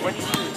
What